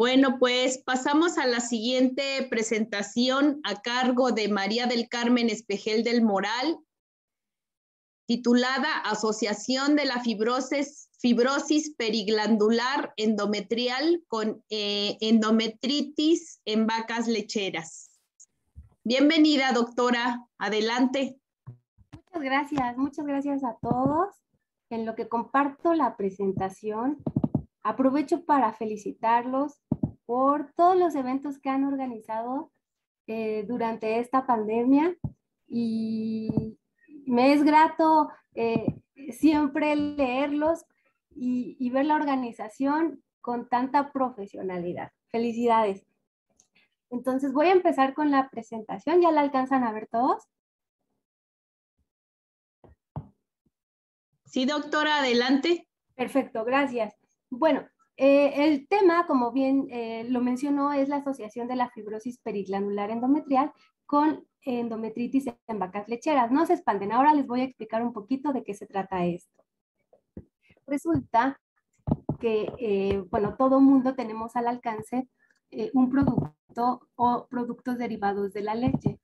Bueno, pues pasamos a la siguiente presentación a cargo de María del Carmen Espejel del Moral, titulada Asociación de la Fibrosis, periglandular endometrial con eh, endometritis en vacas lecheras. Bienvenida, doctora. Adelante. Muchas gracias, muchas gracias a todos. En lo que comparto la presentación, aprovecho para felicitarlos por todos los eventos que han organizado eh, durante esta pandemia y me es grato eh, siempre leerlos y, y ver la organización con tanta profesionalidad. Felicidades. Entonces voy a empezar con la presentación. ¿Ya la alcanzan a ver todos? Sí, doctora, adelante. Perfecto, gracias. Bueno, eh, el tema, como bien eh, lo mencionó, es la asociación de la fibrosis periglandular endometrial con endometritis en vacas lecheras. No se espanten, ahora les voy a explicar un poquito de qué se trata esto. Resulta que, eh, bueno, todo mundo tenemos al alcance un producto o productos derivados de la leche.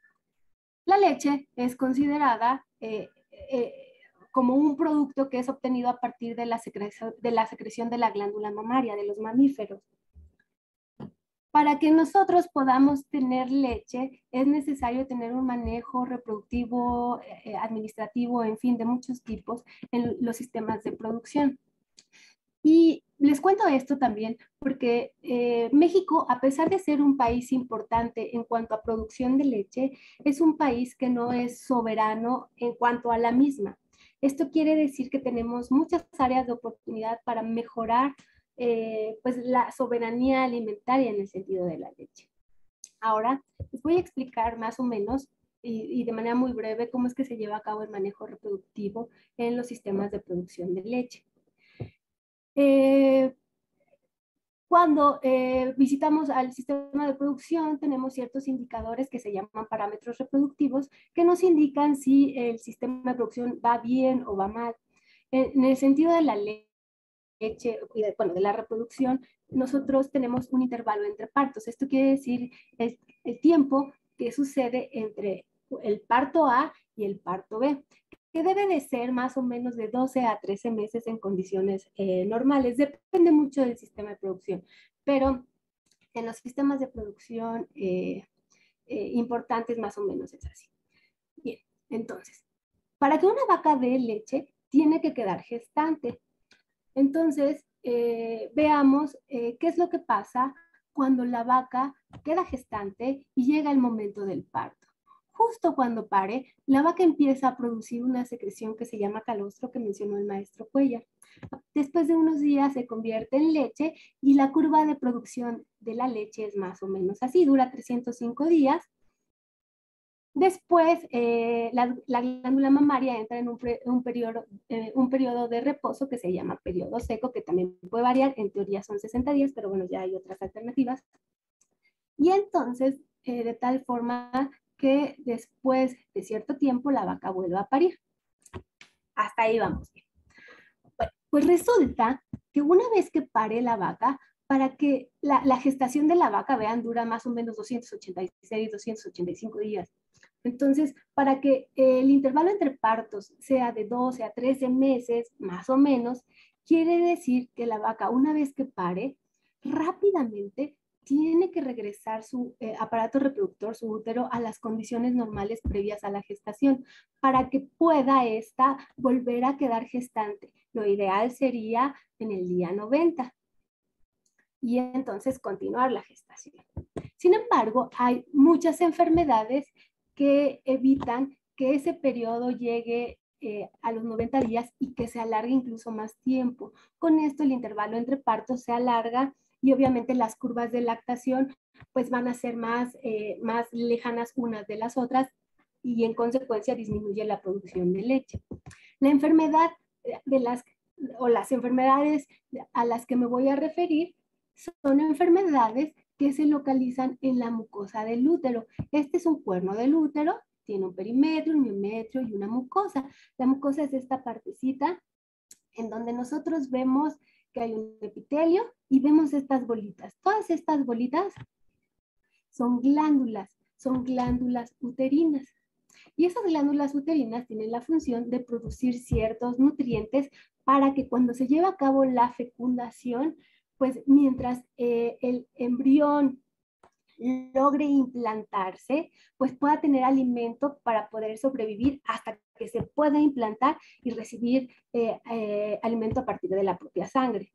La leche es considerada como un producto que es obtenido a partir de la, secreción, de la glándula mamaria de los mamíferos. Para que nosotros podamos tener leche, es necesario tener un manejo reproductivo, eh, administrativo, en fin, de muchos tipos en los sistemas de producción. Y les cuento esto también porque eh, México, a pesar de ser un país importante en cuanto a producción de leche, es un país que no es soberano en cuanto a la misma. Esto quiere decir que tenemos muchas áreas de oportunidad para mejorar eh, pues la soberanía alimentaria en el sentido de la leche. Ahora les voy a explicar más o menos y, de manera muy breve cómo es que se lleva a cabo el manejo reproductivo en los sistemas de producción de leche. Eh, cuando eh, visitamos al sistema de producción, tenemos ciertos indicadores que se llaman parámetros reproductivos que nos indican si el sistema de producción va bien o va mal. En, el sentido de la leche, bueno, de la reproducción, nosotros tenemos un intervalo entre partos. Esto quiere decir el, el tiempo que sucede entre el parto A y el parto B que debe de ser más o menos de 12 a 13 meses en condiciones eh, normales. Depende mucho del sistema de producción, pero en los sistemas de producción eh, eh, importantes más o menos es así. Bien, entonces, para que una vaca dé leche, tiene que quedar gestante. Entonces, veamos qué es lo que pasa cuando la vaca queda gestante y llega el momento del parto justo cuando pare, la vaca empieza a producir una secreción que se llama calostro que mencionó el maestro Cuellar. Después de unos días se convierte en leche y la curva de producción de la leche es más o menos así, dura 305 días. Después, eh, la, glándula mamaria entra en un, periodo, eh, periodo de reposo que se llama periodo seco, que también puede variar, en teoría son 60 días, pero bueno, ya hay otras alternativas. Y entonces, eh, de tal forma que después de cierto tiempo la vaca vuelva a parir. Hasta ahí vamos bien. Pues resulta que una vez que pare la vaca, para que la, gestación de la vaca, vean, dura más o menos 286, 285 días. Entonces, para que el intervalo entre partos sea de 12 a 13 meses, más o menos, quiere decir que la vaca, una vez que pare, rápidamente tiene que regresar su eh, aparato reproductor, su útero, a las condiciones normales previas a la gestación para que pueda esta volver a quedar gestante. Lo ideal sería en el día 90 y entonces continuar la gestación. Sin embargo, hay muchas enfermedades que evitan que ese periodo llegue eh, a los 90 días y que se alargue incluso más tiempo. Con esto el intervalo entre partos se alarga y obviamente las curvas de lactación pues van a ser más, eh, más lejanas unas de las otras y en consecuencia disminuye la producción de leche. La enfermedad de las, o las enfermedades a las que me voy a referir son enfermedades que se localizan en la mucosa del útero. Este es un cuerno del útero, tiene un perimetro, un miometrio y una mucosa. La mucosa es esta partecita en donde nosotros vemos que hay un epitelio y vemos estas bolitas. Todas estas bolitas son glándulas, son glándulas uterinas. Y esas glándulas uterinas tienen la función de producir ciertos nutrientes para que cuando se lleva a cabo la fecundación, pues mientras eh, el embrión logre implantarse, pues pueda tener alimento para poder sobrevivir hasta que se pueda implantar y recibir eh, eh, alimento a partir de la propia sangre.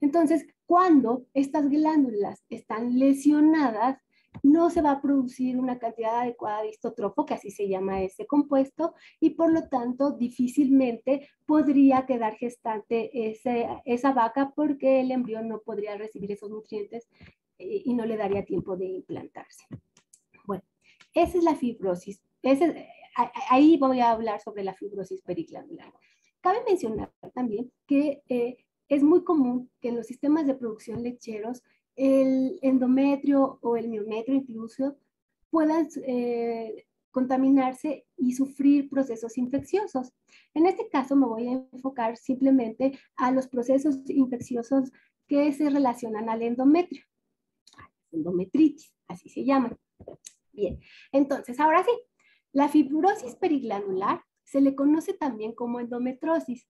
Entonces, cuando estas glándulas están lesionadas, no se va a producir una cantidad adecuada de histotropo, que así se llama ese compuesto, y por lo tanto difícilmente podría quedar gestante esa vaca porque el embrión no podría recibir esos nutrientes eh, y no le daría tiempo de implantarse. Bueno, esa es la fibrosis. ahí voy a hablar sobre la fibrosis periglandular. Cabe mencionar también que eh, es muy común que en los sistemas de producción lecheros el endometrio o el miometrio incluso puedan eh, contaminarse y sufrir procesos infecciosos. En este caso me voy a enfocar simplemente a los procesos infecciosos que se relacionan al endometrio endometritis, así se llama. Bien, entonces ahora sí, la fibrosis periglandular se le conoce también como endometrosis.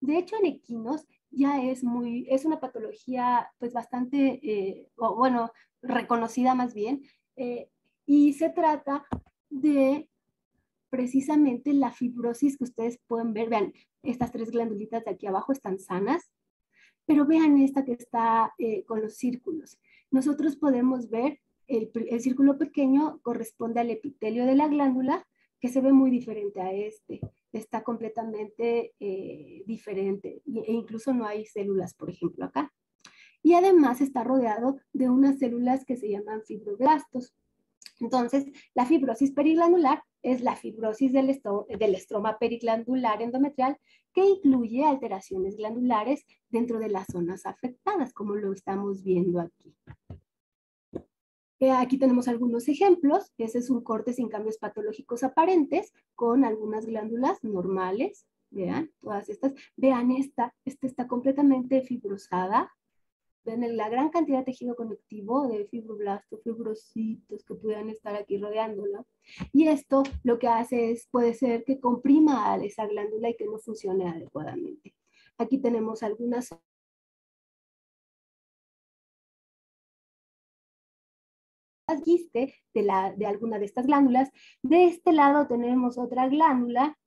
De hecho, en equinos ya es muy, es una patología pues bastante, eh, bueno, reconocida más bien, eh, y se trata de precisamente la fibrosis que ustedes pueden ver, vean, estas tres glandulitas de aquí abajo están sanas, pero vean esta que está eh, con los círculos nosotros podemos ver el, círculo pequeño corresponde al epitelio de la glándula, que se ve muy diferente a este. Está completamente eh, diferente e incluso no hay células, por ejemplo, acá. Y además está rodeado de unas células que se llaman fibroblastos. Entonces, la fibrosis periglandular es la fibrosis del, del estroma periglandular endometrial que incluye alteraciones glandulares dentro de las zonas afectadas, como lo estamos viendo aquí. Eh, aquí tenemos algunos ejemplos. Ese es un corte sin cambios patológicos aparentes con algunas glándulas normales. Vean, todas estas. Vean esta, esta está completamente fibrosada. Ven la gran cantidad de tejido conectivo de fibroblastos, fibrocitos que puedan estar aquí rodeándola. Y esto lo que hace es, puede ser que comprima a esa glándula y que no funcione adecuadamente. Aquí tenemos algunas de, la, de alguna de estas glándulas. De este lado tenemos otra glándula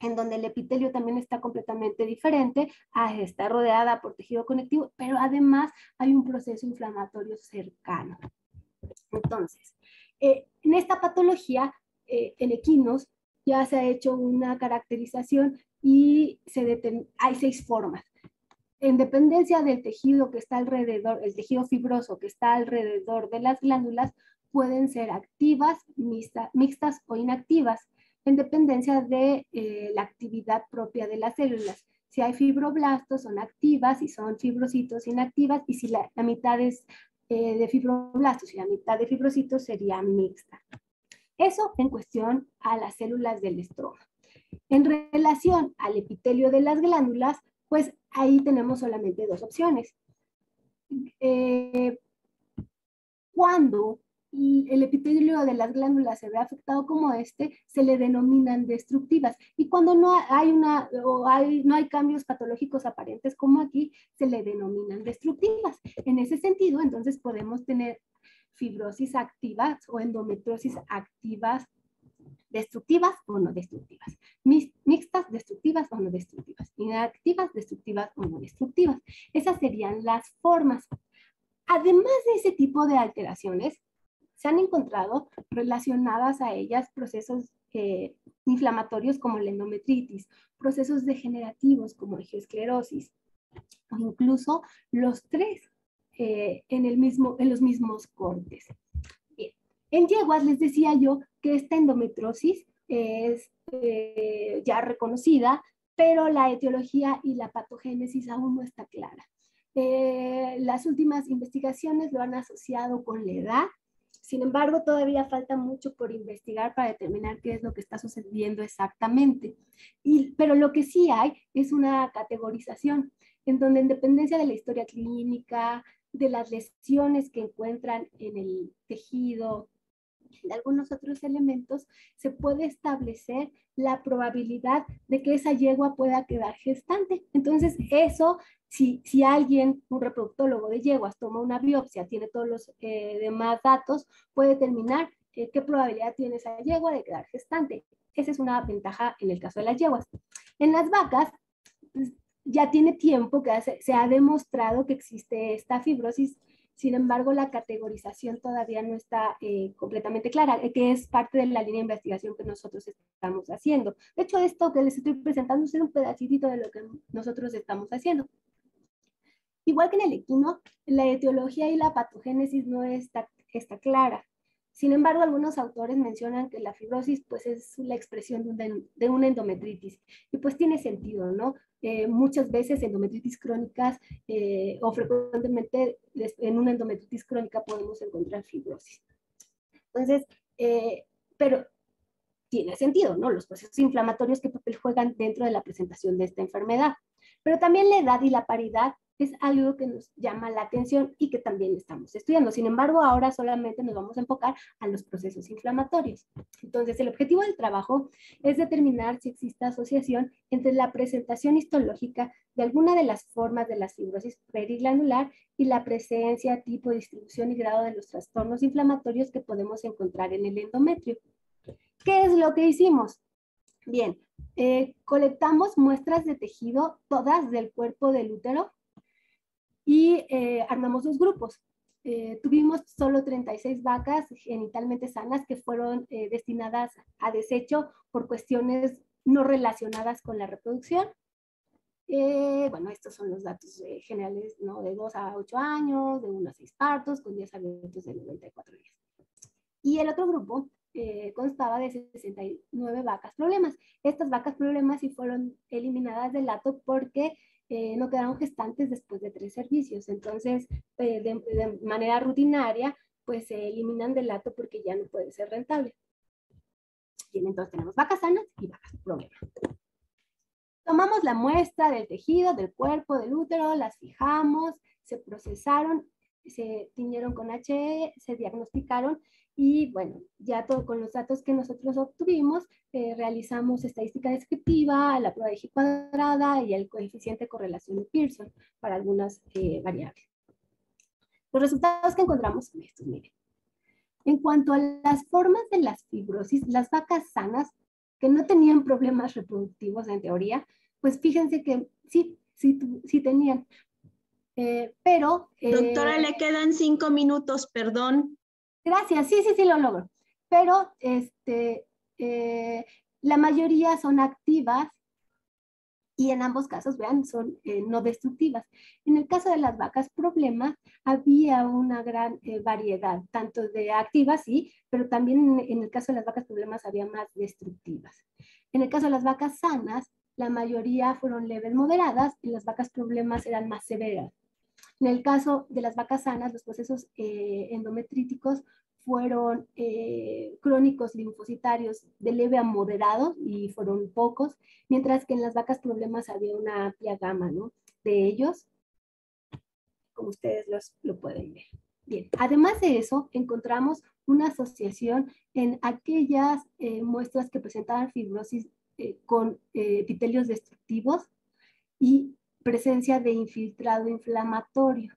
en donde el epitelio también está completamente diferente, está rodeada por tejido conectivo, pero además hay un proceso inflamatorio cercano. Entonces, eh, en esta patología, eh, en equinos, ya se ha hecho una caracterización y se hay seis formas. En dependencia del tejido que está alrededor, el tejido fibroso que está alrededor de las glándulas, pueden ser activas, mixtas o inactivas, en dependencia de eh, la actividad propia de las células. Si hay fibroblastos, son activas, y son fibrocitos, inactivas, y si la, mitad es eh, de fibroblastos y la mitad de fibrocitos sería mixta. Eso en cuestión a las células del estroma. En relación al epitelio de las glándulas, pues ahí tenemos solamente dos opciones. Eh, cuando el epitelio de las glándulas se ve afectado como este, se le denominan destructivas. Y cuando no hay, una, o hay, no hay cambios patológicos aparentes como aquí, se le denominan destructivas. En ese sentido, entonces podemos tener fibrosis activas o endometriosis activas destructivas o no destructivas, mixtas, destructivas o no destructivas, inactivas, destructivas o no destructivas. Esas serían las formas. Además de ese tipo de alteraciones, se han encontrado relacionadas a ellas procesos eh, inflamatorios como la endometritis, procesos degenerativos como esclerosis, o incluso los tres eh, en, el mismo, en los mismos cortes. En yeguas les decía yo que esta endometrosis es eh, ya reconocida, pero la etiología y la patogénesis aún no está clara. las últimas investigaciones lo han asociado con la edad sin embargo, todavía falta mucho por investigar para determinar qué es lo que está sucediendo exactamente. Y, pero lo que sí hay es una categorización. en donde en dependencia de la historia clínica, de las lesiones que encuentran en el tejido, de algunos otros elementos, se puede establecer la probabilidad de que esa yegua pueda quedar gestante. Entonces, eso, si, si alguien, un reproductólogo de yeguas, toma una biopsia, tiene todos los eh, demás datos, puede determinar eh, qué probabilidad tiene esa yegua de quedar gestante. Esa es una ventaja en el caso de las yeguas. En las vacas, pues, ya tiene tiempo que se ha demostrado que existe esta fibrosis sin embargo, la categorización todavía no está eh, completamente clara, eh, que es parte de la línea de investigación que nosotros estamos haciendo. De hecho, esto que les estoy presentando es un pedacito de lo que nosotros estamos haciendo. Igual que en el equino, la etiología y la patogénesis no está, está clara. Sin embargo, algunos autores mencionan que la fibrosis pues, es la expresión de, una endometritis. Y pues tiene sentido, ¿no? Eh, muchas veces endometritis crónicas eh, o frecuentemente en una endometritis crónica podemos encontrar fibrosis. Entonces, eh, pero tiene sentido, ¿no? Los procesos inflamatorios que papel juegan dentro de la presentación de esta enfermedad. Pero también la edad y la paridad es algo que nos llama la atención y que también estamos estudiando. Sin embargo, ahora solamente nos vamos a enfocar a los procesos inflamatorios. Entonces, el objetivo del trabajo es determinar si existe asociación entre la presentación histológica de alguna de las formas de la fibrosis periglandular y la presencia, tipo, distribución y grado de los trastornos inflamatorios que podemos encontrar en el endometrio. ¿Qué es lo que hicimos? Bien, eh, colectamos muestras de tejido, todas del cuerpo del útero, y eh, armamos dos grupos. Eh, tuvimos solo 36 vacas genitalmente sanas que fueron eh, destinadas a desecho por cuestiones no relacionadas con la reproducción. bueno, estos son los datos generales, ¿no? De 2 a 8 años, de 1 a 6 partos, con días abiertos de 94 días. Y el otro grupo constaba de 69 vacas problemas. Estas vacas problemas sí fueron eliminadas del lato porque eh, no quedaron gestantes después de tres servicios. Entonces, eh, de, manera rutinaria, pues se eliminan del lato porque ya no puede ser rentable. Bien, entonces tenemos vacas sanas y vacas problemas. Tomamos la muestra del tejido, del cuerpo, del útero, las fijamos, se procesaron, se tiñeron con HE, se diagnosticaron y bueno, ya todo con los datos que nosotros obtuvimos, eh, realizamos estadística descriptiva, la prueba de G cuadrada y el coeficiente de correlación de Pearson para algunas eh, variables. Los resultados que encontramos son estos, miren. En cuanto a las formas de las fibrosis, las vacas sanas que no tenían problemas reproductivos en teoría, pues fíjense que sí, sí, sí tenían. Eh, pero... Doctora, le quedan cinco minutos, perdón. Gracias, sí, sí, sí lo logro. Pero este, eh, la mayoría son activas y en ambos casos, vean, son eh, no destructivas. En el caso de las vacas problemas, había una gran eh, variedad, tanto de activas, sí, pero también en, en, el caso de las vacas problemas había más destructivas. En el caso de las vacas sanas, la mayoría fueron leves moderadas y las vacas problemas eran más severas. En el caso de las vacas sanas, los procesos eh, endometríticos fueron eh, crónicos linfocitarios de leve a moderado y fueron pocos, mientras que en las vacas problemas había una amplia gama ¿no? de ellos, como ustedes los, lo pueden ver. Bien, además de eso, encontramos una asociación en aquellas eh, muestras que presentaban fibrosis con epitelios destructivos y presencia de infiltrado inflamatorio.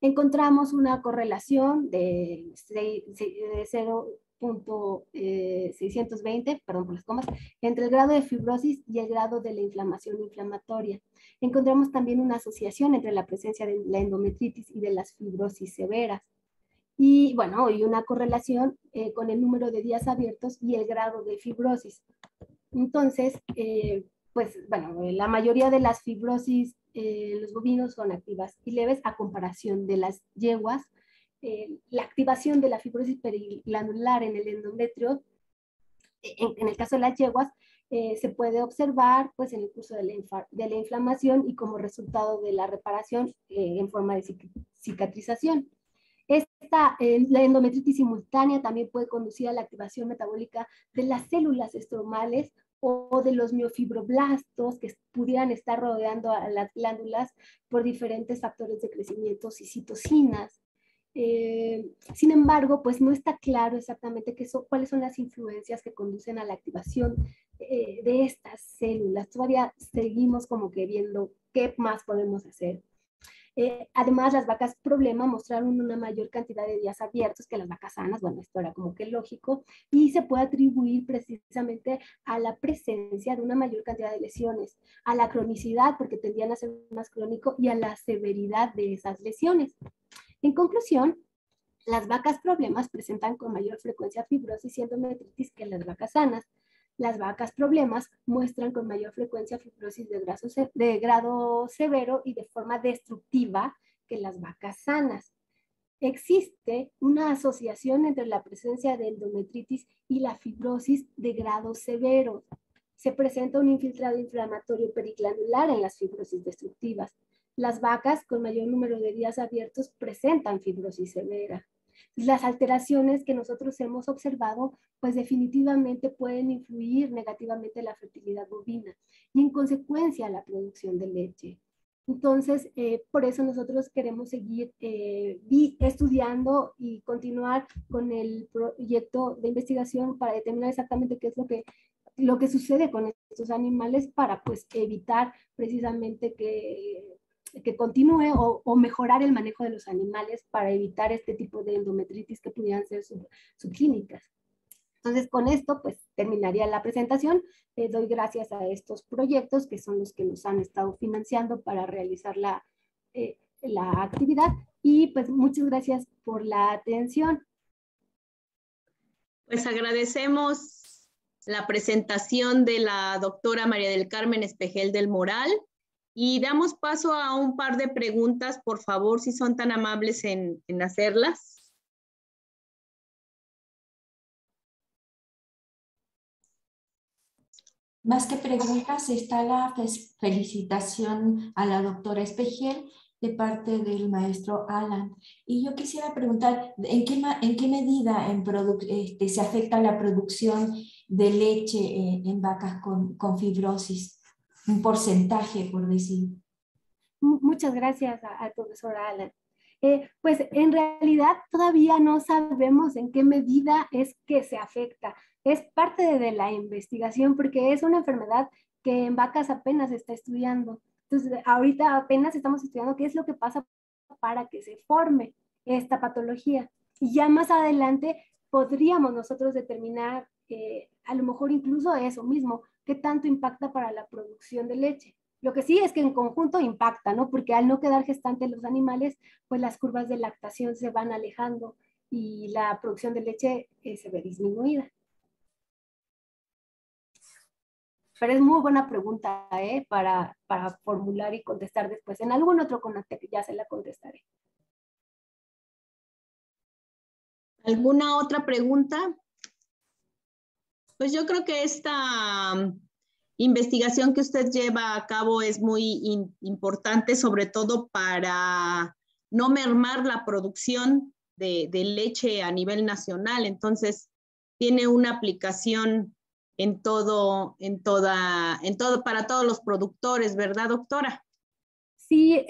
Encontramos una correlación de 0.620, eh, perdón por las comas, entre el grado de fibrosis y el grado de la inflamación inflamatoria. Encontramos también una asociación entre la presencia de la endometritis y de las fibrosis severas. Y bueno, y una correlación eh, con el número de días abiertos y el grado de fibrosis. Entonces, eh, pues bueno, la mayoría de las fibrosis, eh, los bovinos son activas y leves a comparación de las yeguas. Eh, la activación de la fibrosis periglandular en el endometrio, en, el caso de las yeguas, eh, se puede observar pues, en el curso de la, de la inflamación y como resultado de la reparación en forma de cicatrización. Esta, la endometritis simultánea también puede conducir a la activación metabólica de las células estromales o de los miofibroblastos que pudieran estar rodeando a las glándulas por diferentes factores de crecimiento y citocinas. Eh, sin embargo, pues no está claro exactamente qué cuáles son las influencias que conducen a la activación eh, de estas células. Todavía seguimos como que viendo qué más podemos hacer. Eh, además, las vacas problema mostraron una mayor cantidad de días abiertos que las vacas sanas, bueno, esto era como que lógico, y se puede atribuir precisamente a la presencia de una mayor cantidad de lesiones, a la cronicidad, porque tendían a ser más crónico, y a la severidad de esas lesiones. En conclusión, las vacas problemas presentan con mayor frecuencia fibrosis y endometritis que las vacas sanas. Las vacas problemas muestran con mayor frecuencia fibrosis de, grado severo y de forma destructiva que las vacas sanas. Existe una asociación entre la presencia de endometritis y la fibrosis de grado severo. Se presenta un infiltrado inflamatorio periglandular en las fibrosis destructivas. Las vacas con mayor número de días abiertos presentan fibrosis severa las alteraciones que nosotros hemos observado, pues definitivamente pueden influir negativamente en la fertilidad bovina y en consecuencia la producción de leche. Entonces, eh, por eso nosotros queremos seguir eh, estudiando y continuar con el proyecto de investigación para determinar exactamente qué es lo que, lo que sucede con estos animales para pues evitar precisamente que que continúe o, mejorar el manejo de los animales para evitar este tipo de endometritis que pudieran ser subclínicas. Entonces, con esto, pues terminaría la presentación. Eh, doy gracias a estos proyectos que son los que nos han estado financiando para realizar la, eh, la actividad. Y pues muchas gracias por la atención. Pues agradecemos la presentación de la doctora María del Carmen Espejel del Moral. Y damos paso a un par de preguntas, por favor, si son tan amables en, hacerlas. Más que preguntas, está la felicitación a la doctora Espejel de parte del maestro Alan. Y yo quisiera preguntar, ¿en qué, en qué medida este, se afecta la producción de leche eh, en vacas con fibrosis? Un porcentaje, por decir. Muchas gracias al profesor Alan. Eh, pues en realidad todavía no sabemos en qué medida es que se afecta. Es parte de la investigación porque es una enfermedad que en vacas apenas se está estudiando. Entonces, ahorita apenas estamos estudiando qué es lo que pasa para que se forme esta patología. Y ya más adelante podríamos nosotros determinar, eh, a lo mejor incluso eso mismo, qué tanto impacta para la producción de leche. Lo que sí es que en conjunto impacta, ¿no? Porque al no quedar gestante los animales, pues las curvas de lactación se van alejando y la producción de leche eh, se ve disminuida. Pero es muy buena pregunta ¿eh? para, para formular y contestar después. En algún otro que ya se la contestaré. ¿Alguna otra pregunta? Pues yo creo que esta um, investigación que usted lleva a cabo es muy importante, sobre todo para no mermar la producción de, leche a nivel nacional. Entonces, tiene una aplicación en todo, en toda, en todo, para todos los productores, ¿verdad, doctora? Sí,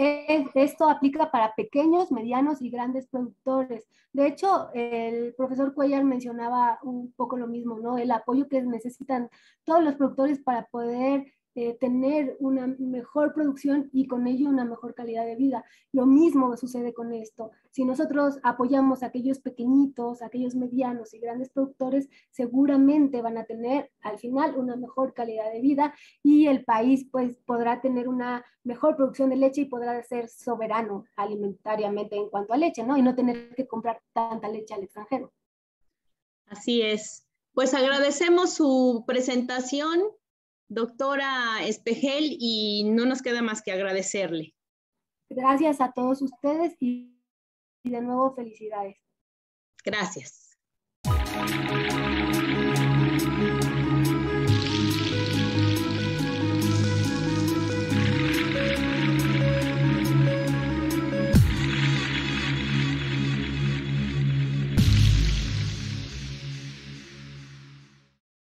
esto aplica para pequeños, medianos y grandes productores. De hecho, el profesor Cuellar mencionaba un poco lo mismo, ¿no? El apoyo que necesitan todos los productores para poder eh, tener una mejor producción y con ello una mejor calidad de vida. Lo mismo sucede con esto. Si nosotros apoyamos a aquellos pequeñitos, a aquellos medianos y grandes productores, seguramente van a tener al final una mejor calidad de vida y el país pues podrá tener una mejor producción de leche y podrá ser soberano alimentariamente en cuanto a leche, ¿no? Y no tener que comprar tanta leche al extranjero. Así es. Pues agradecemos su presentación doctora Espejel, y no nos queda más que agradecerle. Gracias a todos ustedes y, de nuevo felicidades. Gracias.